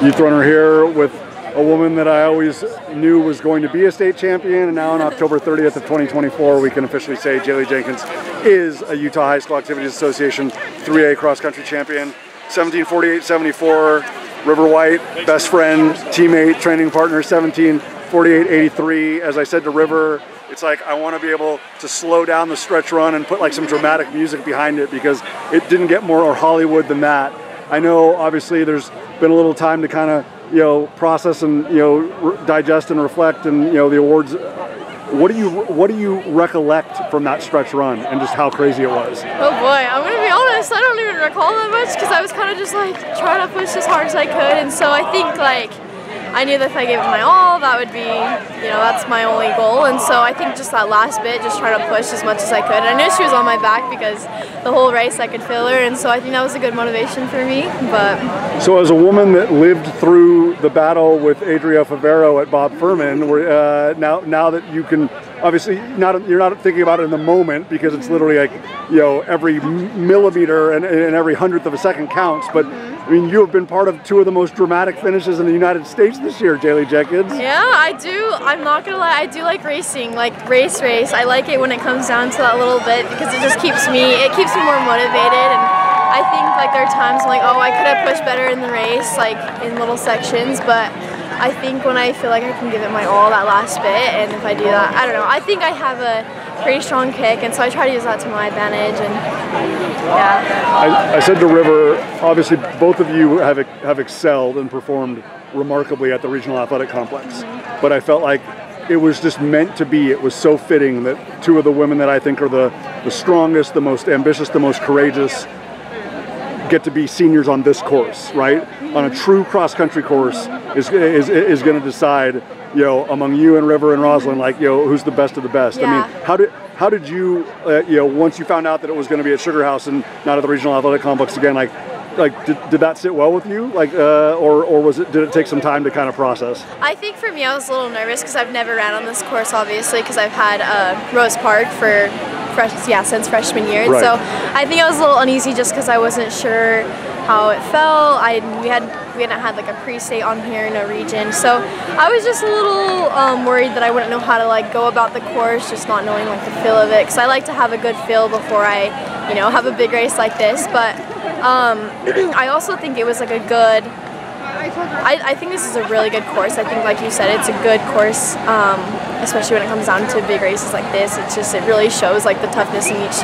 You thrown her here with a woman that I always knew was going to be a state champion, and now on October 30th of 2024, we can officially say Jaylie Jenkins is a Utah High School Activities Association 3A cross country champion. 1748-74, River White, best friend, teammate, training partner, 1748-83. As I said to River, it's like I want to be able to slow down the stretch run and put like some dramatic music behind it because it didn't get more Hollywood than that. I know obviously there's been a little time to kind of you know process and you know digest and reflect and you know the awards. What do you what do you recollect from that stretch run and just how crazy it was? Oh boy. I'm gonna be honest. I don't even recall that much because i was kind of just like trying to push as hard as i could. And so i think like I knew that if I gave it my all, that would be, you know, that's my only goal. And so I think just that last bit, just trying to push as much as I could. And I knew she was on my back because the whole race I could feel her, and so I think that was a good motivation for me. But so as a woman that lived through the battle with Adria Favero at Bob Firman, uh, now now that you can obviously not you're not thinking about it in the moment because it's literally like you know every millimeter and, and every hundredth of a second counts, but. I mean, you have been part of two of the most dramatic finishes in the United States this year, Jaylie Jenkins. Yeah, I do. I'm not gonna lie. I do like racing, like race, race. I like it when it comes down to that little bit because it just keeps me. It keeps me more motivated, and I think like there are times I'm like, oh, I could have pushed better in the race, like in little sections, but. I think when I feel like I can give it my all that last bit, and if I do that, I don't know. I think I have a pretty strong kick, and so I try to use that to my advantage. And yeah. I, I said to River, obviously both of you have have excelled and performed remarkably at the regional athletic complex, mm-hmm. but I felt like it was just meant to be. It was so fitting that two of the women that I think are the the strongest, the most ambitious, the most courageous get to be seniors on this course, right? On a true cross country course is is, is going to decide you know, among you and River and Roslyn, like, you know, who's the best of the best? Yeah. I mean, how did how did you, uh, you know, once you found out that it was going to be at Sugar House and not at the Regional Athletic Complex again, like, like did, did that sit well with you like uh, or, or was it did it take some time to kind of process i think for me i was a little nervous because i've never ran on this course obviously because i've had uh, rose park for fresh yeah since freshman year right. so i think i was a little uneasy just because i wasn't sure how it felt. I we had we hadn't had like a pre-state on here in a region, so I was just a little um, worried that I wouldn't know how to like go about the course, just not knowing like the feel of it. Because I like to have a good feel before I, you know, have a big race like this. But um, I also think it was like a good. I, I think this is a really good course. I think, like you said, it's a good course, um, especially when it comes down to big races like this. It's just it really shows like the toughness in each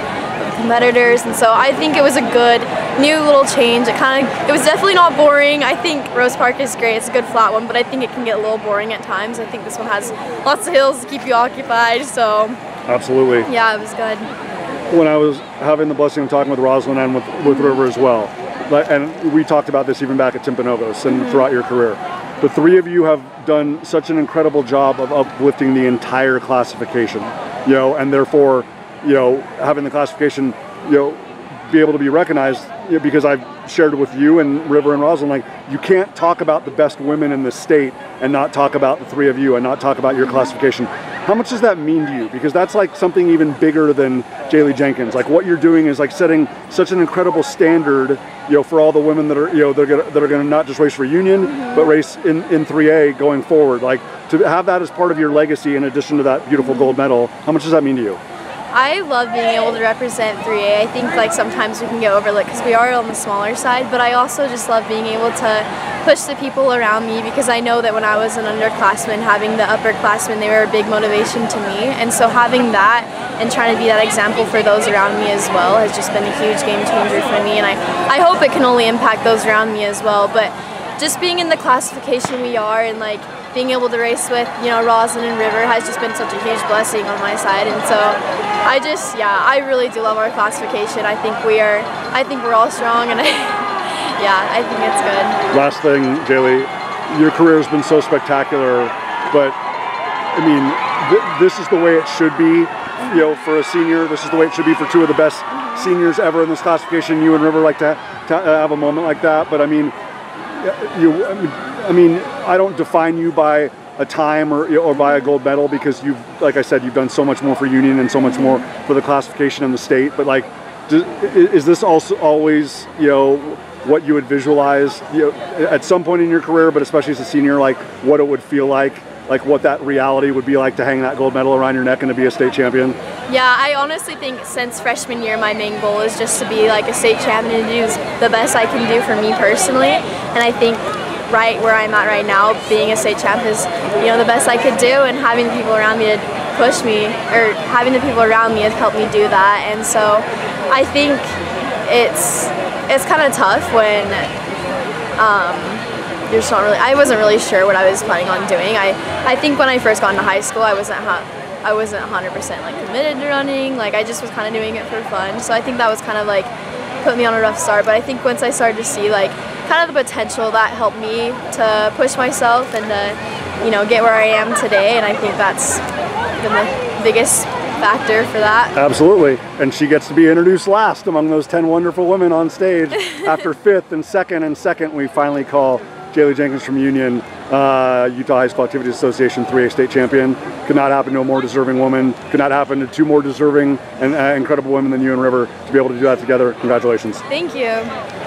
competitors, and so I think it was a good new little change. It kind of, it was definitely not boring. I think Rose Park is great. It's a good flat one, but I think it can get a little boring at times. I think this one has lots of hills to keep you occupied, so. Absolutely. Yeah, it was good. When I was having the blessing of talking with Roslyn and with, with River as well, and we talked about this even back at Timpanogos and mm -hmm. throughout your career. The three of you have done such an incredible job of uplifting the entire classification, you know, and therefore, you know, having the classification, you know, be able to be recognized you know, because I've shared with you and River and Roslyn, like you can't talk about the best women in the state and not talk about the three of you and not talk about your classification. How much does that mean to you? Because that's like something even bigger than Jaylie Jenkins. Like what you're doing is like setting such an incredible standard, you know, for all the women that are, you know, that are gonna, that are going to not just race for Union, mm-hmm. but race in, in 3A going forward. Like to have that as part of your legacy in addition to that beautiful gold medal, how much does that mean to you? I love being able to represent 3A. I think like sometimes we can get overlooked because we are on the smaller side, but I also just love being able to push the people around me because I know that when I was an underclassman, having the upperclassmen, they were a big motivation to me. And so having that and trying to be that example for those around me as well has just been a huge game changer for me. And I, I hope it can only impact those around me as well. But just being in the classification we are and like being able to race with, you know, Roslyn and River has just been such a huge blessing on my side. And so I just, yeah, I really do love our classification. I think we are, I think we're all strong and I, yeah, I think it's good. Last thing, Jaylie, your career has been so spectacular, but I mean, th this is the way it should be, you know, for a senior. This is the way it should be for two of the best seniors ever in this classification. You and River like to, to uh, have a moment like that, but I mean, you, I mean, I don't define you by a time or, or by a gold medal because you've, like I said, you've done so much more for Union and so much more for the classification in the state. But like, do, is this also always, you know, what you would visualize you know, at some point in your career, but especially as a senior, like what it would feel like, like what that reality would be like to hang that gold medal around your neck and to be a state champion? Yeah, I honestly think since freshman year, my main goal is just to be like a state champion and do the best I can do for me personally. And I think right where I'm at right now, being a state champ is, you know, the best I could do, and having the people around me to push me, or having the people around me has helped me do that. And so, I think it's it's kind of tough when um, you're just not really. I wasn't really sure what I was planning on doing. I I think when I first got into high school, I wasn't I wasn't 100% like committed to running. Like I just was kind of doing it for fun. So I think that was kind of like put me on a rough start. But I think once I started to see like kind of the potential that helped me to push myself and to you know get where I am today. And I think that's the biggest factor for that. Absolutely. And she gets to be introduced last among those 10 wonderful women on stage. After fifth and second and second, we finally call Jaylie Jenkins from Union, uh, Utah High School Activities Association 3A state champion. Could not happen to a more deserving woman. Could not happen to two more deserving and uh, incredible women than you and River to be able to do that together. Congratulations. Thank you.